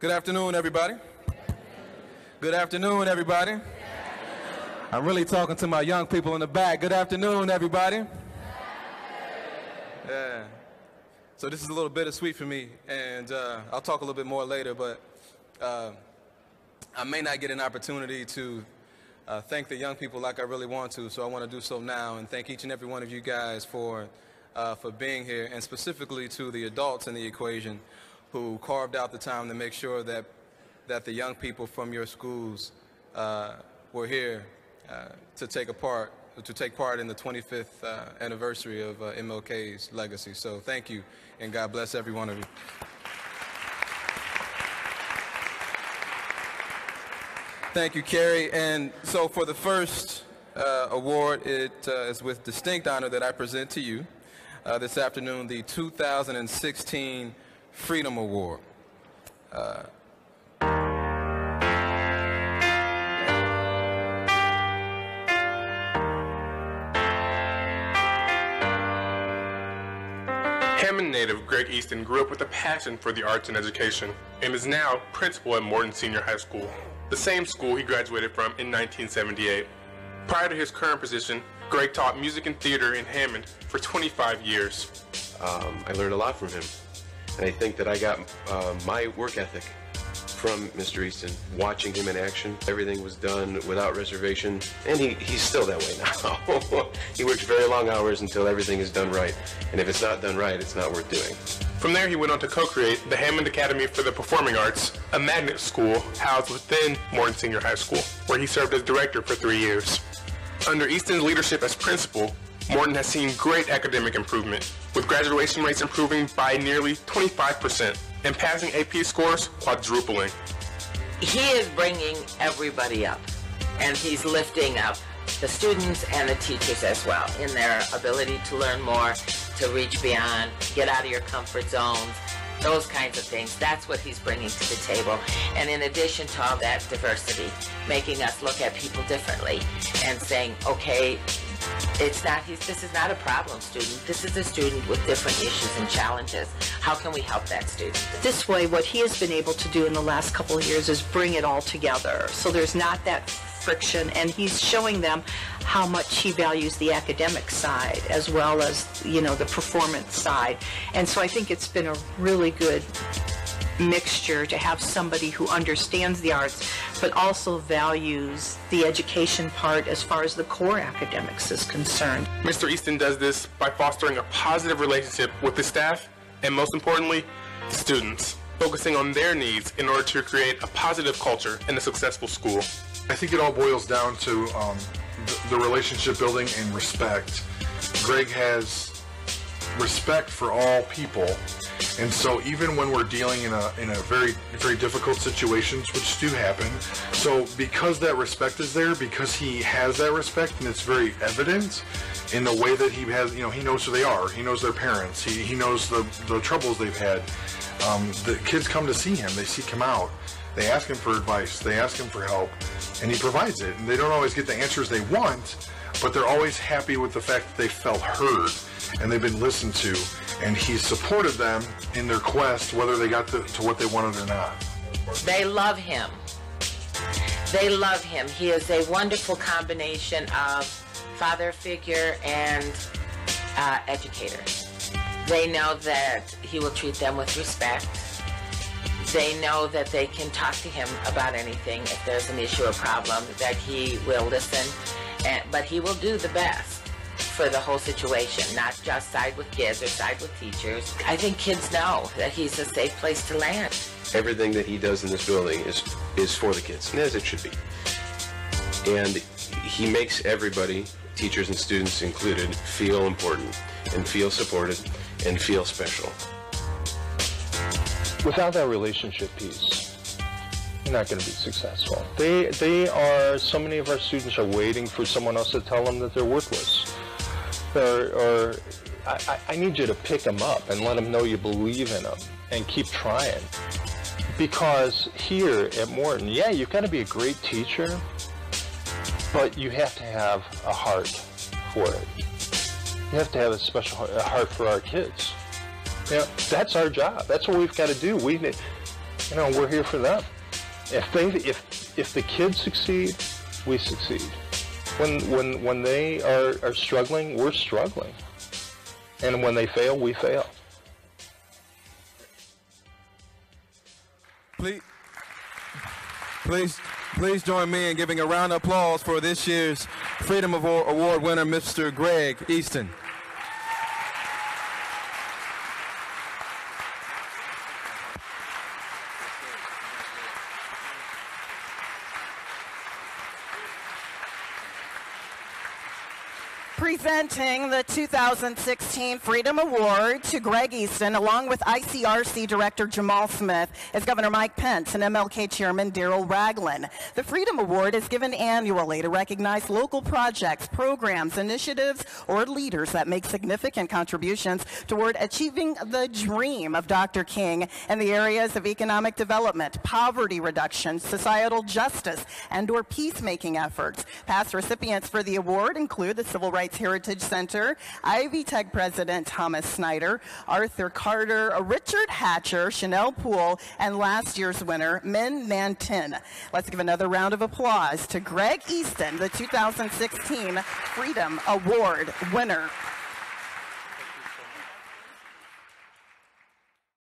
Good afternoon, everybody. Good afternoon, everybody. I'm really talking to my young people in the back. Good afternoon, everybody. Yeah. So this is a little bittersweet for me, and uh, I'll talk a little bit more later, but uh, I may not get an opportunity to uh, thank the young people like I really want to, so I want to do so now and thank each and every one of you guys for, uh, for being here, and specifically to the adults in the equation who carved out the time to make sure that, that the young people from your schools uh, were here uh, to take a part to take part in the 25th uh, anniversary of uh, MLK's legacy. So thank you, and God bless every one of you. Thank you, Carrie. And so for the first uh, award, it uh, is with distinct honor that I present to you this afternoon the 2016 Freedom Award. Uh, Hammond native Greg Easton grew up with a passion for the arts and education and is now principal at Morton Senior High School, the same school he graduated from in 1978. Prior to his current position, Greg taught music and theater in Hammond for 25 years. Um, I learned a lot from him, and I think that I got uh, my work ethic from Mr. Easton. Watching him in action, everything was done without reservation, and he, he's still that way now. he works very long hours until everything is done right, and if it's not done right, it's not worth doing. From there, he went on to co-create the Hammond Academy for the Performing Arts, a magnet school housed within Morton Senior High School, where he served as director for three years. Under Easton's leadership as principal, Morton has seen great academic improvement, with graduation rates improving by nearly 25% and passing AP scores quadrupling. He is bringing everybody up, and he's lifting up the students and the teachers as well in their ability to learn more, to reach beyond, get out of your comfort zones, those kinds of things. That's what he's bringing to the table. And in addition to all that diversity, making us look at people differently and saying, okay, it's not, this is not a problem student. This is a student with different issues and challenges. How can we help that student? This way, what he has been able to do in the last couple of years is bring it all together. So there's not that friction, and he's showing them how much he values the academic side as well as, you know, the performance side. And so I think it's been a really good mixture to have somebody who understands the arts but also values the education part as far as the core academics is concerned. Mr. Easton does this by fostering a positive relationship with the staff and most importantly, the students, focusing on their needs in order to create a positive culture in a successful school. I think it all boils down to um, the, the relationship building and respect. Greg has respect for all people and so even when we're dealing in a in a very very difficult situations, which do happen, so because that respect is there, because he has that respect and it's very evident in the way that he has, you know, he knows who they are, he knows their parents, he, he knows the, the troubles they've had. Um, the kids come to see him, they seek him out, they ask him for advice, they ask him for help, and he provides it. And they don't always get the answers they want, but they're always happy with the fact that they felt heard and they've been listened to and he's supported them in their quest, whether they got to, to what they wanted or not. They love him. They love him. He is a wonderful combination of father figure and uh, educator. They know that he will treat them with respect. They know that they can talk to him about anything if there's an issue or problem, that he will listen, and, but he will do the best for the whole situation, not just side with kids or side with teachers. I think kids know that he's a safe place to land. Everything that he does in this building is is for the kids, as it should be. And he makes everybody, teachers and students included, feel important and feel supported and feel special. Without that relationship piece, you're not going to be successful. They, they are, so many of our students are waiting for someone else to tell them that they're worthless or, or I, I need you to pick them up and let them know you believe in them and keep trying. Because here at Morton, yeah, you've got to be a great teacher, but you have to have a heart for it. You have to have a special heart for our kids. Yeah, that's our job. That's what we've got to do. We You know, we're here for them. If they, if, if the kids succeed, we succeed. When, when, when they are, are struggling, we're struggling. And when they fail, we fail. Please, please, please join me in giving a round of applause for this year's Freedom Award Award winner, Mr. Greg Easton. Presenting the 2016 Freedom Award to Greg Easton, along with ICRC Director Jamal Smith, is Governor Mike Pence and MLK Chairman Daryl Ragland. The Freedom Award is given annually to recognize local projects, programs, initiatives, or leaders that make significant contributions toward achieving the dream of Dr. King in the areas of economic development, poverty reduction, societal justice, and or peacemaking efforts. Past recipients for the award include the Civil Rights Heritage Center, Ivy Tech President Thomas Snyder, Arthur Carter, Richard Hatcher, Chanel Poole, and last year's winner, Min Mantin. Let's give another round of applause to Greg Easton, the 2016 Freedom Award winner.